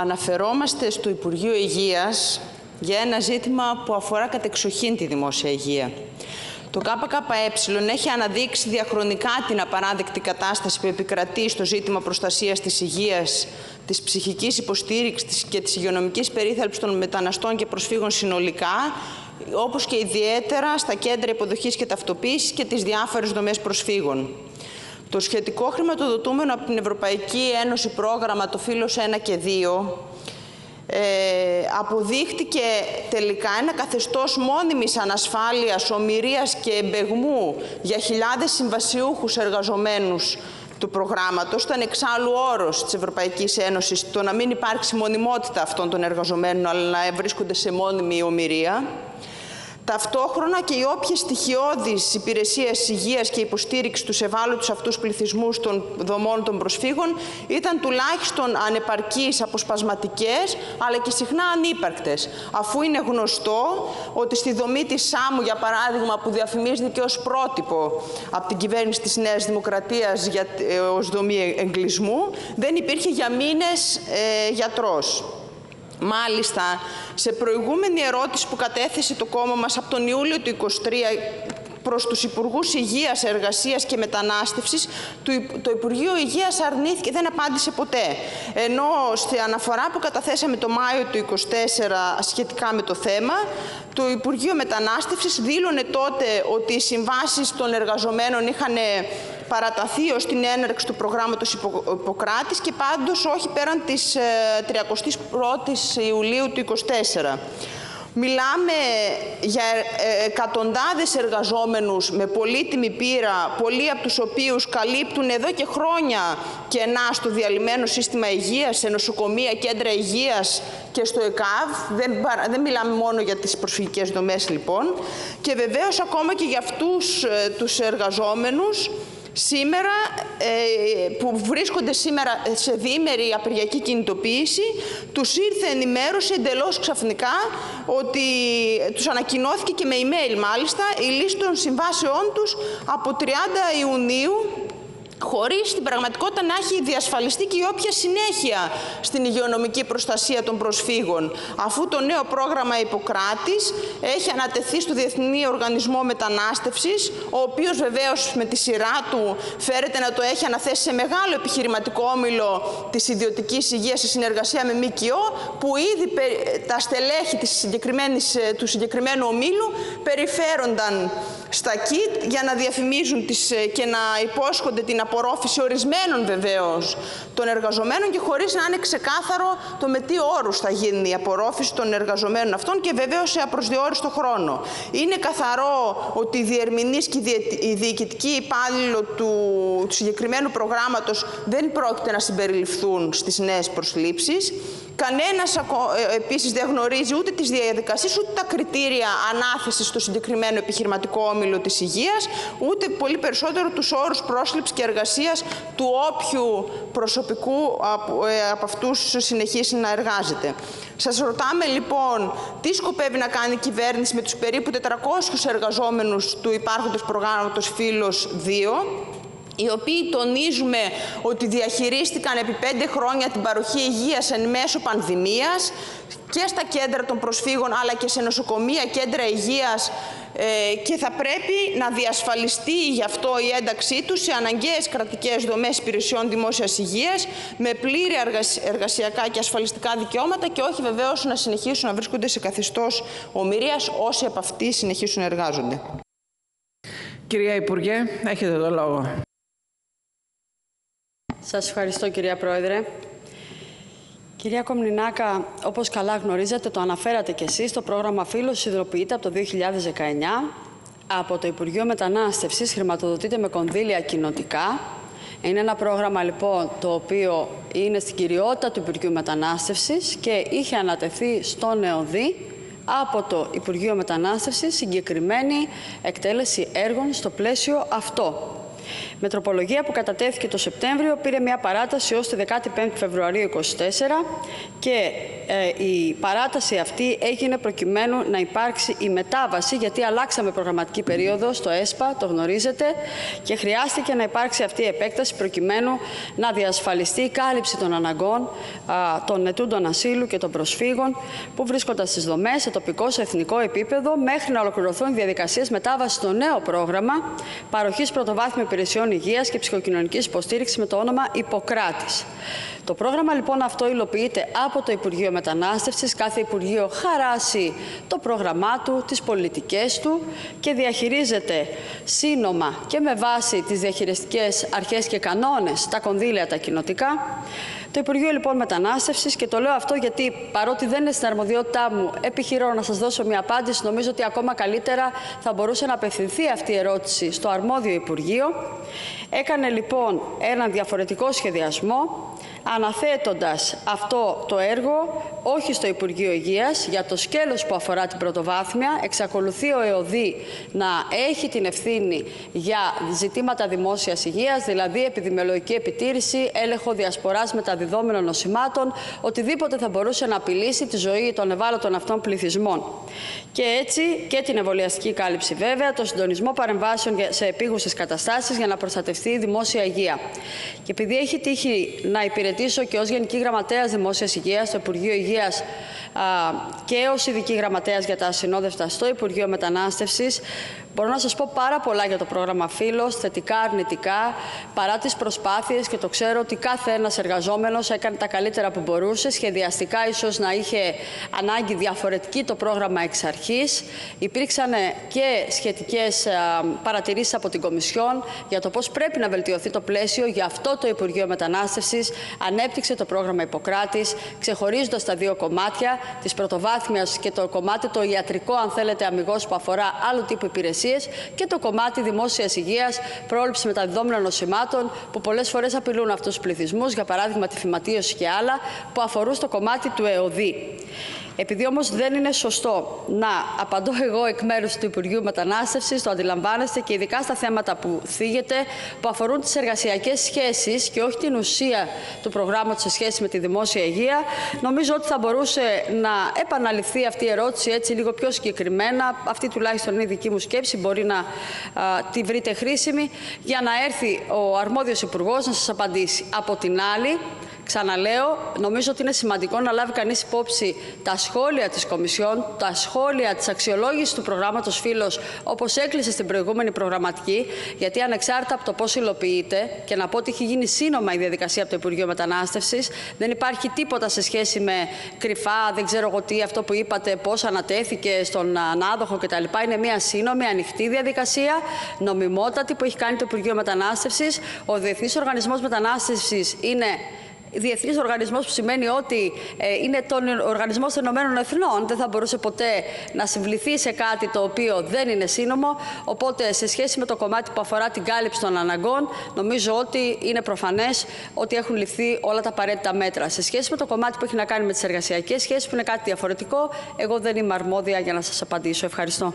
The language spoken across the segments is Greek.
Αναφερόμαστε στο Υπουργείο Υγείας για ένα ζήτημα που αφορά κατεξοχήν τη δημόσια υγεία. Το ΚΚΕ έχει αναδείξει διαχρονικά την απαράδεκτη κατάσταση που επικρατεί στο ζήτημα προστασίας της υγείας, της ψυχικής υποστήριξης και της υγειονομικής περίθαλψης των μεταναστών και προσφύγων συνολικά, όπως και ιδιαίτερα στα κέντρα υποδοχής και ταυτοποίησης και τις διάφορες δομές προσφύγων. Το σχετικό χρηματοδοτούμενο από την Ευρωπαϊκή Ένωση πρόγραμμα το Φύλος 1 και 2 ε, αποδείχτηκε τελικά ένα καθεστώς μόνιμης ανασφάλειας, ομοιρίας και εμπεγμού για χιλιάδες συμβασιούχους εργαζομένους του προγράμματος. Ήταν εξάλλου όρος της Ευρωπαϊκής Ένωσης το να μην υπάρξει μονιμότητα αυτών των εργαζομένων, αλλά να βρίσκονται σε μόνιμη ομοιρία. Ταυτόχρονα και οι όποιες στοιχειώδεις υπηρεσίες υγείας και υποστήριξης τους ευάλωτους αυτούς πληθυσμούς των δομών των προσφύγων ήταν τουλάχιστον ανεπαρκείς, αποσπασματικές, αλλά και συχνά ανύπαρκτες. Αφού είναι γνωστό ότι στη δομή της ΣΑΜΟΥ, για παράδειγμα, που διαφημίζεται ως πρότυπο από την κυβέρνηση της Νέας Δημοκρατίας για, ε, ως δομή εγκλισμού, δεν υπήρχε για μήνες ε, γιατρός. Μάλιστα, σε προηγούμενη ερώτηση που κατέθεσε το κόμμα μας από τον Ιούλιο του 2023 προς τους Υπουργούς Υγείας, Εργασίας και Μετανάστευσης, το Υπουργείο Υγείας αρνήθηκε, δεν απάντησε ποτέ. Ενώ στη αναφορά που καταθέσαμε το Μάιο του 2024 σχετικά με το θέμα, το Υπουργείο Μετανάστευσης δήλωνε τότε ότι οι συμβάσεις των εργαζομένων είχαν παραταθεί ως την έναρξη του προγράμματος Ιπποκράτης και πάντως όχι πέραν της 31ης ε, Ιουλίου του 2024. Μιλάμε για ε, εκατοντάδες εργαζόμενους με πολύτιμη πείρα, πολλοί από τους οποίους καλύπτουν εδώ και χρόνια κενά στο διαλυμένο σύστημα υγείας, σε νοσοκομεία, κέντρα υγείας και στο ΕΚΑΒ. Δεν, δεν μιλάμε μόνο για τις προσφυγικές δομές λοιπόν. Και βεβαίως ακόμα και για αυτούς ε, τους εργαζόμενους σήμερα, ε, που βρίσκονται σήμερα σε διήμερη απεργιακή κινητοποίηση, τους ήρθε ενημέρωση εντελώς ξαφνικά ότι τους ανακοινώθηκε και με email μάλιστα η λύση των συμβάσεών τους από 30 Ιουνίου χωρίς στην πραγματικότητα να έχει διασφαλιστεί και η όποια συνέχεια στην υγειονομική προστασία των προσφύγων. Αφού το νέο πρόγραμμα Ιπποκράτης έχει ανατεθεί στο Διεθνή Οργανισμό Μετανάστευσης, ο οποίος βεβαίως με τη σειρά του φέρεται να το έχει αναθέσει σε μεγάλο επιχειρηματικό όμιλο της ιδιωτικής υγείας σε συνεργασία με ΜΚΟ, που ήδη τα στελέχη της συγκεκριμένης, ε, του συγκεκριμένου ομίλου περιφέρονταν στα ΚΙΤ για να διαφημίζουν τις, ε, και να υπόσχονται την απορρόφηση ορισμένων βεβαίως των εργαζομένων και χωρίς να είναι ξεκάθαρο το με τι όρους θα γίνει η απορρόφηση των εργαζομένων αυτών και βεβαίως σε απροσδιόριστο χρόνο. Είναι καθαρό ότι οι διερμηνείς και οι διοικητικοί υπάλληλοι του, του συγκεκριμένου προγράμματος δεν πρόκειται να συμπεριληφθούν στις νέες προσλήψεις. Κανένας ε, επίσης δεν γνωρίζει ούτε τις διαδικασίες, ούτε τα κριτήρια ανάθεσης στο συγκεκριμένο επιχειρηματικό όμιλο της υγείας, ούτε πολύ περισσότερο τους όρους πρόσληψης και εργασίας του όποιου προσωπικού από, ε, από αυτούς συνεχίσει να εργάζεται. Σας ρωτάμε λοιπόν τι σκοπεύει να κάνει η κυβέρνηση με τους περίπου 400 εργαζόμενους του υπάρχοντος προγράμματος Φίλος 2, οι οποίοι τονίζουμε ότι διαχειρίστηκαν επί πέντε χρόνια την παροχή υγείας εν μέσω πανδημίας και στα κέντρα των προσφύγων αλλά και σε νοσοκομεία, κέντρα υγείας ε, και θα πρέπει να διασφαλιστεί γι' αυτό η ένταξή τους σε αναγκαίες κρατικές δομές υπηρεσιών δημόσιας υγείας με πλήρη εργασιακά και ασφαλιστικά δικαιώματα και όχι βεβαίως να συνεχίσουν να βρίσκονται σε καθεστώς ομοιρίας όσοι από αυτοί συνεχίσουν να εργάζονται. Κυρία Υπουργέ, έχετε το λόγο. Σας ευχαριστώ κυρία Πρόεδρε. Κυρία Κομνηνάκα, όπως καλά γνωρίζετε, το αναφέρατε κι εσείς, το πρόγραμμα Φίλος ιδροποιείται από το 2019. Από το Υπουργείο Μετανάστευσης χρηματοδοτείται με κονδύλια κοινοτικά. Είναι ένα πρόγραμμα λοιπόν το οποίο είναι στην κυριότητα του Υπουργείου Μετανάστευσης και είχε ανατεθεί στο ΝΕΟΔΗ από το Υπουργείο Μετανάστευσης συγκεκριμένη εκτέλεση έργων στο πλαίσιο αυτό. Με τροπολογία που κατατέθηκε το Σεπτέμβριο πήρε μια παράταση ως τη 15 Φεβρουαρίου 24 και ε, η παράταση αυτή έγινε προκειμένου να υπάρξει η μετάβαση γιατί αλλάξαμε προγραμματική περίοδο στο ΕΣΠΑ, το γνωρίζετε και χρειάστηκε να υπάρξει αυτή η επέκταση προκειμένου να διασφαλιστεί η κάλυψη των αναγκών α, των ετούντων ασύλου και των προσφύγων που βρίσκονται στις δομές σε τοπικό, σε εθνικό επίπεδο μέχρι να ολοκληρωθούν οι διαδικασίες μετάβασης στο νέο πρόγραμμα παροχής πρωτοβάθμιου υπηρεσιών υγείας και ψυχοκοινωνικής υποστήριξης με το όνομα Ιπποκράτης. Το πρόγραμμα λοιπόν αυτό υλοποιείται από το Υπουργείο Μετανάστευσης. Κάθε Υπουργείο χαράσει το πρόγραμμά του, τις πολιτικές του και διαχειρίζεται σύνομα και με βάση τις διαχειριστικές αρχές και κανόνες τα κονδύλια τα κοινοτικά. Το Υπουργείο λοιπόν Μετανάστευσης, και το λέω αυτό γιατί παρότι δεν είναι στην αρμοδιότητά μου, επιχειρώ να σας δώσω μια απάντηση. Νομίζω ότι ακόμα καλύτερα θα μπορούσε να απευθυνθεί αυτή η ερώτηση στο αρμόδιο Υπουργείο. Έκανε λοιπόν έναν διαφορετικό σχεδιασμό αναθέτοντας αυτό το έργο όχι στο Υπουργείο Υγείας για το σκέλος που αφορά την πρωτοβάθμια. Εξακολουθεί ο ΕΟΔΗ να έχει την ευθύνη για ζητήματα δημόσιας υγείας, δηλαδή επιδημιολογική επιτήρηση, έλεγχο διασποράς μεταδιδόμενων νοσημάτων, οτιδήποτε θα μπορούσε να απειλήσει τη ζωή των ευάλωτων αυτών πληθυσμών. Και έτσι και την εμβολιαστική κάλυψη βέβαια, το συντονισμό παρεμβάσεων σε επίγουσες καταστάσεις για να προστατευτεί η δημόσια υγεία. Και επειδή έχει τύχει να υπηρετήσει υπηρετήσω και ως Γενική Γραμματέας Δημόσιας Υγείας στο Υπουργείο Υγείας και ως Ειδική Γραμματέας για τα Ασυνόδευτα στο Υπουργείο Μετανάστευσης. Μπορώ να σας πω πάρα πολλά για το πρόγραμμα Φίλος, θετικά, αρνητικά, παρά τις προσπάθειες και το ξέρω ότι κάθε ένας εργαζόμενος έκανε τα καλύτερα που μπορούσε, σχεδιαστικά ίσως να είχε ανάγκη διαφορετική το πρόγραμμα εξ αρχής. Υπήρξαν και σχετικές παρατηρήσεις από την Κομισιόν για το πώς πρέπει να βελτιωθεί το πλαίσιο. Γι' αυτό το Υπουργείο Μετανάστευσης ανέπτυξε το πρόγραμμα Ιπποκράτης, ξεχωρίζοντας τα δύο κομμάτια, της πρωτοβάθμιας και το κομμάτι το ιατρικό, αν θέλετε, αμυγός που αφορά άλλο τύπο υπηρεσίες και το κομμάτι δημόσιας υγείας, πρόληψη μεταδιδόμενων νοσημάτων, που πολλές φορές απειλούν αυτούς τους πληθυσμούς, για παράδειγμα τη φυματίωση και άλλα, που αφορούν στο κομμάτι του ΕΟΔΗ. Επειδή όμως δεν είναι σωστό να απαντώ εγώ εκ μέρους του Υπουργείου Μετανάστευσης, το αντιλαμβάνεστε και ειδικά στα θέματα που θίγεται, που αφορούν τις εργασιακές σχέσεις και όχι την ουσία του προγράμματος σε σχέση με τη δημόσια υγεία, νομίζω ότι θα μπορούσε να επαναληφθεί αυτή η ερώτηση έτσι λίγο πιο συγκεκριμένα. Αυτή τουλάχιστον είναι η δική μου σκέψη, μπορεί να α, τη βρείτε χρήσιμη, για να έρθει ο αρμόδιος υπουργός να σας απαντήσει. Από την άλλη, Ξαναλέω, νομίζω ότι είναι σημαντικό να λάβει κανείς υπόψη τα σχόλια της Κομισιόν, τα σχόλια της αξιολόγησης του προγράμματος Φίλος, όπως έκλεισε στην προηγούμενη προγραμματική, γιατί ανεξάρτητα από το πώς υλοποιείται, και να πω ότι έχει γίνει σύνομα η διαδικασία από το Υπουργείο Μετανάστευσης, δεν υπάρχει τίποτα σε σχέση με κρυφά, δεν ξέρω εγώ τι, αυτό που είπατε, πώς ανατέθηκε στον ανάδοχο κτλ. Είναι μια σύνομη, ανοιχτή διαδικασία, νομιμότατη που έχει κάνει το Υπουργείο Μετανάστευσης. Ο Διεθνής Οργανισμός Μετανάστευσης είναι διεθνής οργανισμός που σημαίνει ότι ε, είναι τον Οργανισμό των Ηνωμένων Εθνών. Δεν θα μπορούσε ποτέ να συμβληθεί σε κάτι το οποίο δεν είναι σύνομο. Οπότε, σε σχέση με το κομμάτι που αφορά την κάλυψη των αναγκών, νομίζω ότι είναι προφανές ότι έχουν ληφθεί όλα τα απαραίτητα μέτρα. Σε σχέση με το κομμάτι που έχει να κάνει με τις εργασιακές σχέσεις, που είναι κάτι διαφορετικό, εγώ δεν είμαι αρμόδια για να σας απαντήσω. Ευχαριστώ.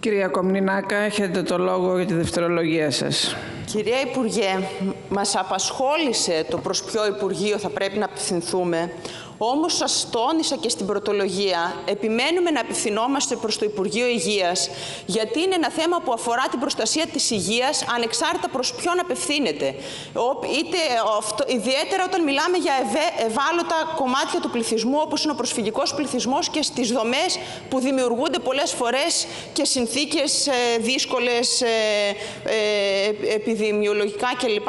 Κυρία Κομνηνάκα, έχετε το λόγο για τη δευτερολογία σας. Κυρία Υπουργέ, μας απασχόλησε το προς ποιο Υπουργείο θα πρέπει να απευθυνθούμε όμως σας τόνισα και στην πρωτολογία, επιμένουμε να απευθυνόμαστε προς το Υπουργείο Υγείας, γιατί είναι ένα θέμα που αφορά την προστασία της υγείας, ανεξάρτητα προς ποιον απευθύνεται. Είτε αυτό, ιδιαίτερα όταν μιλάμε για ευάλωτα κομμάτια του πληθυσμού, όπως είναι ο προσφυγικός πληθυσμός και στις δομές που δημιουργούνται πολλές φορές και συνθήκες ε, δύσκολες ε, ε, επιδημιολογικά κλπ.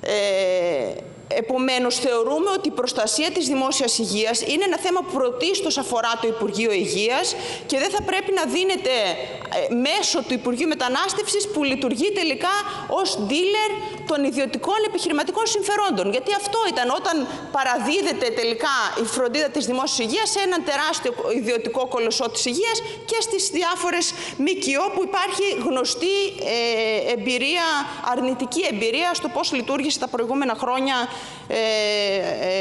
Ε, Επομένως, θεωρούμε ότι η προστασία της δημόσιας υγείας είναι ένα θέμα που πρωτίστως αφορά το Υπουργείο Υγείας και δεν θα πρέπει να δίνεται ε, μέσω του Υπουργείου Μετανάστευσης που λειτουργεί τελικά ως dealer των ιδιωτικών επιχειρηματικών συμφερόντων. Γιατί αυτό ήταν όταν παραδίδεται τελικά η φροντίδα της δημόσιας υγείας σε έναν τεράστιο ιδιωτικό κολοσσό της υγείας και στις διάφορες ΜΚΟ που υπάρχει γνωστή ε, εμπειρία, αρνητική εμπειρία στο πώς λειτουργήσε τα προηγούμενα χρόνια ε, ε,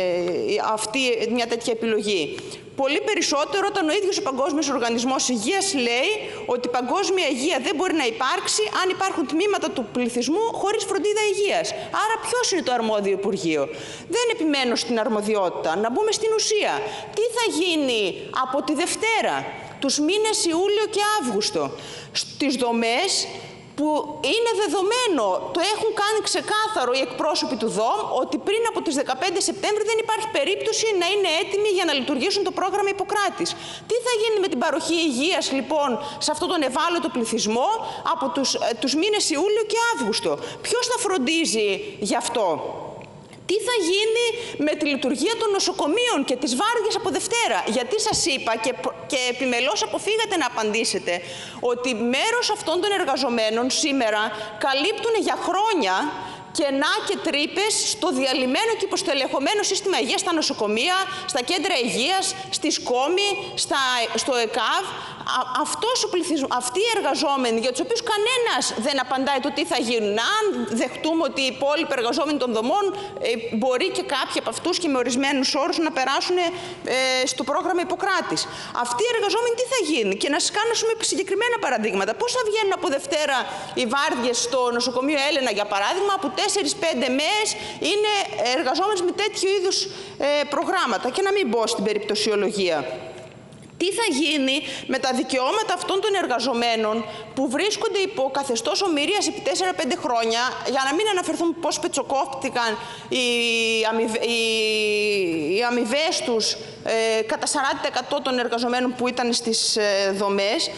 αυτή, μια τέτοια επιλογή. Πολύ περισσότερο όταν ο ίδιος ο Παγκόσμιος Οργανισμός Υγείας λέει ότι η παγκόσμια υγεία δεν μπορεί να υπάρξει αν υπάρχουν τμήματα του πληθυσμού χωρίς φροντίδα υγείας. Άρα ποιος είναι το αρμόδιο Υπουργείο; Δεν επιμένω στην αρμοδιότητα. Να μπούμε στην ουσία. Τι θα γίνει από τη Δευτέρα, τους μήνες Ιούλιο και Αύγουστο, στις δομές που είναι δεδομένο, το έχουν κάνει ξεκάθαρο οι εκπρόσωποι του ΔΟΜ, ότι πριν από τις 15 Σεπτέμβρη δεν υπάρχει περίπτωση να είναι έτοιμοι για να λειτουργήσουν το πρόγραμμα Ιπποκράτης. Τι θα γίνει με την παροχή υγείας λοιπόν σε αυτόν τον ευάλωτο πληθυσμό από τους, ε, τους μήνες Ιούλιο και Αύγουστο; Ποιος θα φροντίζει γι' αυτό; Τι θα γίνει με τη λειτουργία των νοσοκομείων και τις βάρδιες από Δευτέρα; Γιατί σας είπα και, και επιμελώς αποφύγατε να απαντήσετε ότι μέρος αυτών των εργαζομένων σήμερα καλύπτουν για χρόνια κενά και τρύπες στο διαλυμένο και υποστελεχωμένο σύστημα υγείας στα νοσοκομεία, στα κέντρα υγείας, στη ΣΚΟΜΗ, στα, στο ΕΚΑΒ αυτός ο πληθυσμός, αυτοί οι εργαζόμενοι για τους οποίους κανένας δεν απαντάει το τι θα γίνουν. Αν δεχτούμε ότι οι υπόλοιποι εργαζόμενοι των δομών ε, μπορεί και κάποιοι από αυτούς και με ορισμένους όρους να περάσουν ε, στο πρόγραμμα Ιπποκράτης. Αυτοί οι εργαζόμενοι τι θα γίνει; Και να σας κάνω συγκεκριμένα παραδείγματα. Πώς θα βγαίνουν από Δευτέρα οι βάρδιες στο νοσοκομείο Έλενα για παράδειγμα που 4-5 μέρες είναι εργαζόμενοι με τέτοιου είδους ε, προγράμματα; Και να μην μπω στην περιπτωσιολογία. Τι θα γίνει με τα δικαιώματα αυτών των εργαζομένων που βρίσκονται υπό καθεστώς ομοιρίας επί 4-5 χρόνια, για να μην αναφερθούν πώς πετσοκόπτηκαν οι, αμοιβ... οι... αμοιβές τους ε, κατά 40% των εργαζομένων που ήταν στις ε, δομές.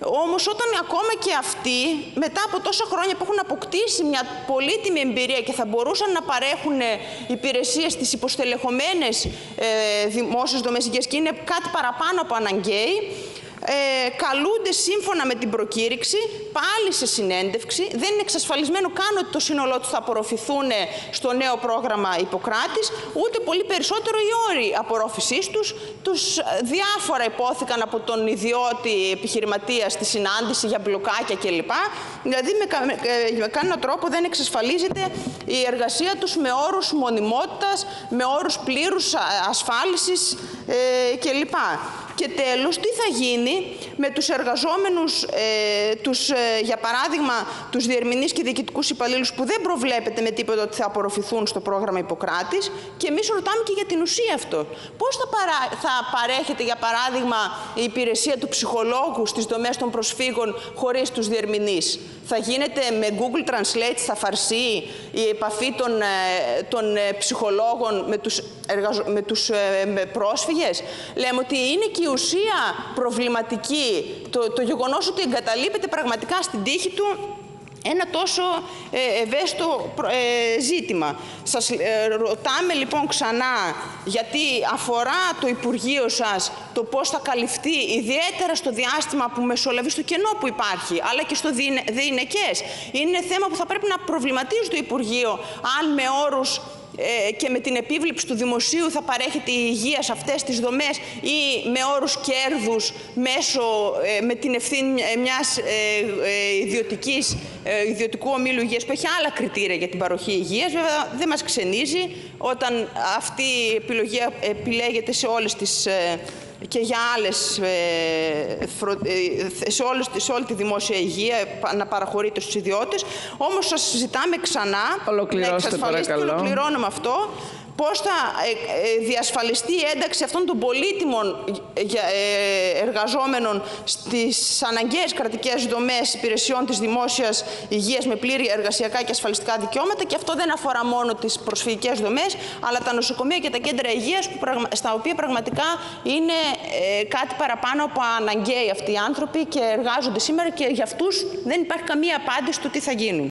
Όμως όταν ακόμα και αυτοί, μετά από τόσα χρόνια που έχουν αποκτήσει μια πολύτιμη εμπειρία και θα μπορούσαν να παρέχουν υπηρεσίες στις υποστελεχωμένες ε, δημόσιες δομές υγείας και είναι κάτι παραπάνω από αναγκαίοι, ε, καλούνται σύμφωνα με την προκήρυξη πάλι σε συνέντευξη. Δεν είναι εξασφαλισμένο καν ότι το σύνολό τους θα απορροφηθούν στο νέο πρόγραμμα Ιπποκράτης, ούτε πολύ περισσότερο οι όροι απορρόφησής τους. Τους διάφορα υπόθηκαν από τον ιδιώτη επιχειρηματίας στη συνάντηση για μπλοκάκια κλπ. Δηλαδή με, με, με κανένα τρόπο δεν εξασφαλίζεται η εργασία τους με όρους μονιμότητας, με όρους πλήρους ασφάλισης ε, κλπ. Και τέλος, τι θα γίνει με τους εργαζόμενους, ε, τους, ε, για παράδειγμα, τους διερμηνείς και διοικητικούς υπαλλήλους που δεν προβλέπεται με τίποτα ότι θα απορροφηθούν στο πρόγραμμα Ιπποκράτης και εμείς ρωτάμε και για την ουσία αυτό. Πώς θα, παρά, θα παρέχεται, για παράδειγμα, η υπηρεσία του ψυχολόγου στις δομές των προσφύγων χωρίς τους διερμηνείς; Θα γίνεται με Google Translate στα φαρσί η επαφή των, ε, των ε, ψυχολόγων με τους, εργαζο... με τους με πρόσφυγες; Λέμε ότι είναι και η ουσία προβληματική, το, το γεγονός ότι εγκαταλείπεται πραγματικά στην τύχη του ένα τόσο ε, ευαίσθητο ε, ζήτημα. Σας ε, ρωτάμε λοιπόν ξανά, γιατί αφορά το Υπουργείο σας το πώς θα καλυφθεί, ιδιαίτερα στο διάστημα που μεσολαβεί στο κενό που υπάρχει, αλλά και στο διηνεκές. Είναι θέμα που θα πρέπει να προβληματίζει το Υπουργείο, αν με όρους ε, και με την επίβλεψη του δημοσίου θα παρέχεται η υγεία σε αυτές τις δομές ή με όρους κέρδους μέσω, ε, με την ευθύνη μιας ε, ιδιωτικής, ιδιωτικού ομίλου υγείας που έχει άλλα κριτήρια για την παροχή υγείας. Βέβαια δεν μας ξενίζει όταν αυτή η επιλογή επιλέγεται σε όλες τις και για άλλες, ε, ε, σε, όλες, σε όλη τη δημόσια υγεία να παραχωρείται στους ιδιώτες. Όμως σας ζητάμε ξανά να εξασφαλίσετε, ολοκληρώνω αυτό, πώς θα ε, ε, διασφαλιστεί η ένταξη αυτών των πολύτιμων ε, εργαζόμενων στις αναγκαίες κρατικές δομές υπηρεσιών της δημόσιας υγείας με πλήρη εργασιακά και ασφαλιστικά δικαιώματα και αυτό δεν αφορά μόνο τις προσφυγικές δομές αλλά τα νοσοκομεία και τα κέντρα υγείας στα οποία πραγματικά είναι κάτι παραπάνω από αναγκαίοι αυτοί οι άνθρωποι και εργάζονται σήμερα και για αυτούς δεν υπάρχει καμία απάντηση του τι θα γίνουν.